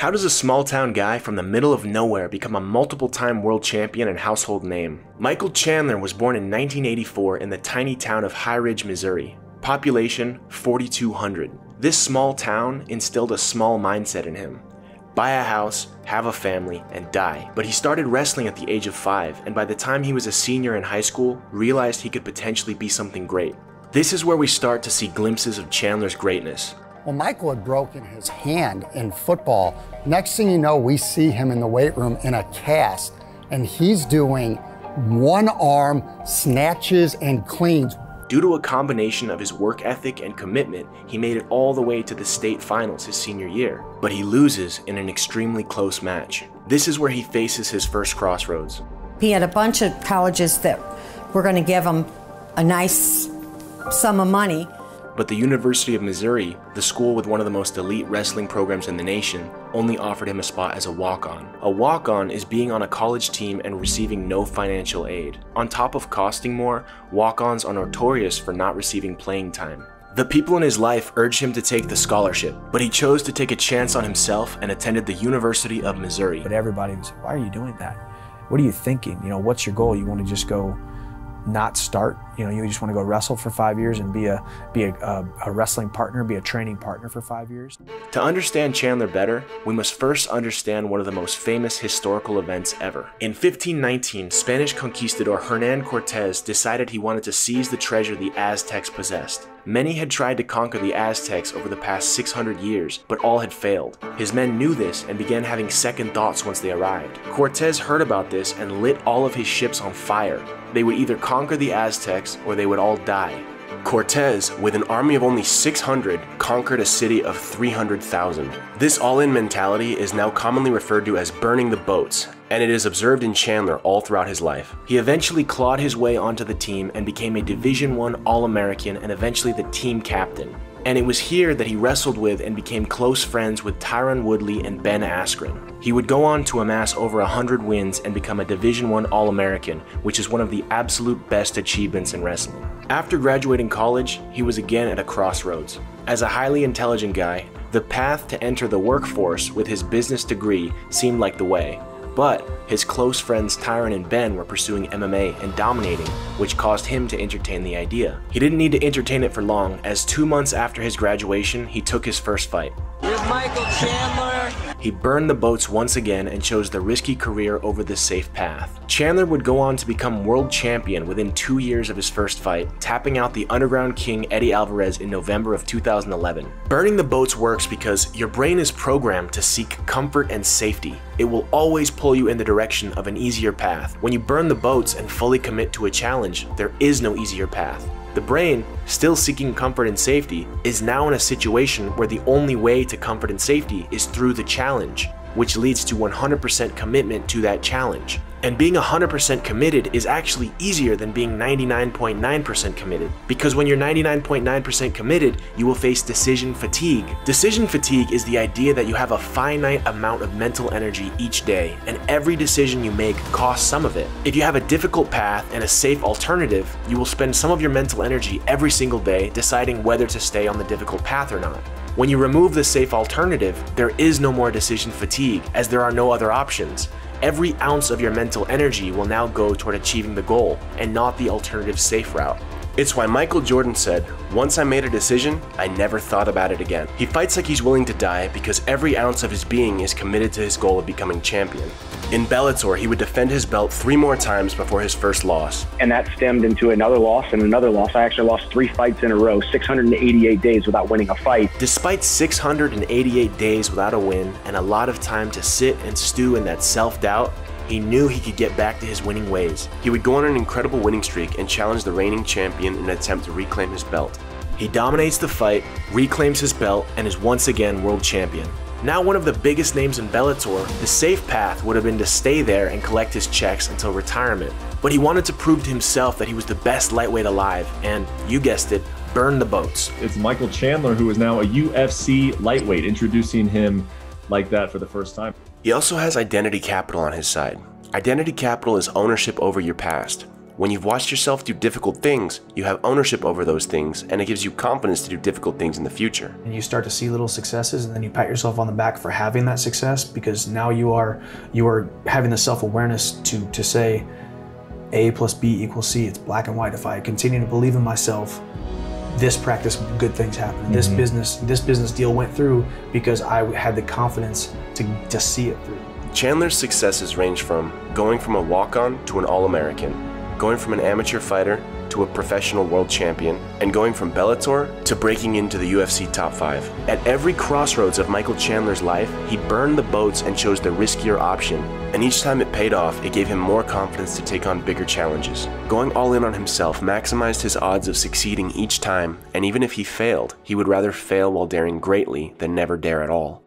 How does a small town guy from the middle of nowhere become a multiple time world champion and household name? Michael Chandler was born in 1984 in the tiny town of High Ridge, Missouri. Population 4,200. This small town instilled a small mindset in him buy a house, have a family, and die. But he started wrestling at the age of 5, and by the time he was a senior in high school, realized he could potentially be something great. This is where we start to see glimpses of Chandler's greatness. Well, Michael had broken his hand in football. Next thing you know, we see him in the weight room in a cast, and he's doing one arm snatches and cleans. Due to a combination of his work ethic and commitment, he made it all the way to the state finals his senior year, but he loses in an extremely close match. This is where he faces his first crossroads. He had a bunch of colleges that were going to give him a nice sum of money but the University of Missouri, the school with one of the most elite wrestling programs in the nation, only offered him a spot as a walk-on. A walk-on is being on a college team and receiving no financial aid. On top of costing more, walk-ons are notorious for not receiving playing time. The people in his life urged him to take the scholarship, but he chose to take a chance on himself and attended the University of Missouri. But everybody was, why are you doing that? What are you thinking? You know, what's your goal? You want to just go not start. You know, you just want to go wrestle for five years and be a be a, a, a, wrestling partner, be a training partner for five years. To understand Chandler better, we must first understand one of the most famous historical events ever. In 1519, Spanish conquistador Hernan Cortez decided he wanted to seize the treasure the Aztecs possessed. Many had tried to conquer the Aztecs over the past 600 years, but all had failed. His men knew this and began having second thoughts once they arrived. Cortez heard about this and lit all of his ships on fire. They would either conquer the Aztecs or they would all die. Cortez, with an army of only 600, conquered a city of 300,000. This all-in mentality is now commonly referred to as burning the boats, and it is observed in Chandler all throughout his life. He eventually clawed his way onto the team and became a Division 1 All-American and eventually the team captain. And it was here that he wrestled with and became close friends with Tyron Woodley and Ben Askren. He would go on to amass over 100 wins and become a Division 1 All-American, which is one of the absolute best achievements in wrestling. After graduating college, he was again at a crossroads. As a highly intelligent guy, the path to enter the workforce with his business degree seemed like the way, but his close friends Tyron and Ben were pursuing MMA and dominating, which caused him to entertain the idea. He didn't need to entertain it for long, as two months after his graduation, he took his first fight. Michael Chandler. He burned the boats once again and chose the risky career over the safe path. Chandler would go on to become world champion within two years of his first fight, tapping out the Underground King Eddie Alvarez in November of 2011. Burning the boats works because your brain is programmed to seek comfort and safety. It will always pull you in the direction of an easier path. When you burn the boats and fully commit to a challenge, there is no easier path. The brain, still seeking comfort and safety, is now in a situation where the only way to comfort and safety is through the challenge, which leads to 100% commitment to that challenge. And being 100% committed is actually easier than being 99.9% committed. Because when you're 99.9% committed, you will face decision fatigue. Decision fatigue is the idea that you have a finite amount of mental energy each day, and every decision you make costs some of it. If you have a difficult path and a safe alternative, you will spend some of your mental energy every single day deciding whether to stay on the difficult path or not. When you remove the safe alternative, there is no more decision fatigue, as there are no other options. Every ounce of your mental energy will now go toward achieving the goal and not the alternative safe route. It's why Michael Jordan said, Once I made a decision, I never thought about it again. He fights like he's willing to die because every ounce of his being is committed to his goal of becoming champion. In Bellator, he would defend his belt three more times before his first loss. And that stemmed into another loss and another loss. I actually lost three fights in a row, 688 days without winning a fight. Despite 688 days without a win and a lot of time to sit and stew in that self doubt, he knew he could get back to his winning ways. He would go on an incredible winning streak and challenge the reigning champion in an attempt to reclaim his belt. He dominates the fight, reclaims his belt, and is once again world champion. Now one of the biggest names in Bellator, the safe path would have been to stay there and collect his checks until retirement. But he wanted to prove to himself that he was the best lightweight alive, and, you guessed it, burn the boats. It's Michael Chandler, who is now a UFC lightweight, introducing him like that for the first time. He also has identity capital on his side. Identity capital is ownership over your past. When you've watched yourself do difficult things, you have ownership over those things, and it gives you confidence to do difficult things in the future. And you start to see little successes, and then you pat yourself on the back for having that success because now you are you are having the self-awareness to to say, A plus B equals C. It's black and white. If I continue to believe in myself, this practice good things happen. This mm-hmm. business this business deal went through because I had the confidence to to see it through. Chandler's successes range from going from a walk on to an All American, going from an amateur fighter to a professional world champion, and going from Bellator to breaking into the UFC top 5. At every crossroads of Michael Chandler's life, he burned the boats and chose the riskier option. And each time it paid off, it gave him more confidence to take on bigger challenges. Going all in on himself maximized his odds of succeeding each time, and even if he failed, he would rather fail while daring greatly than never dare at all.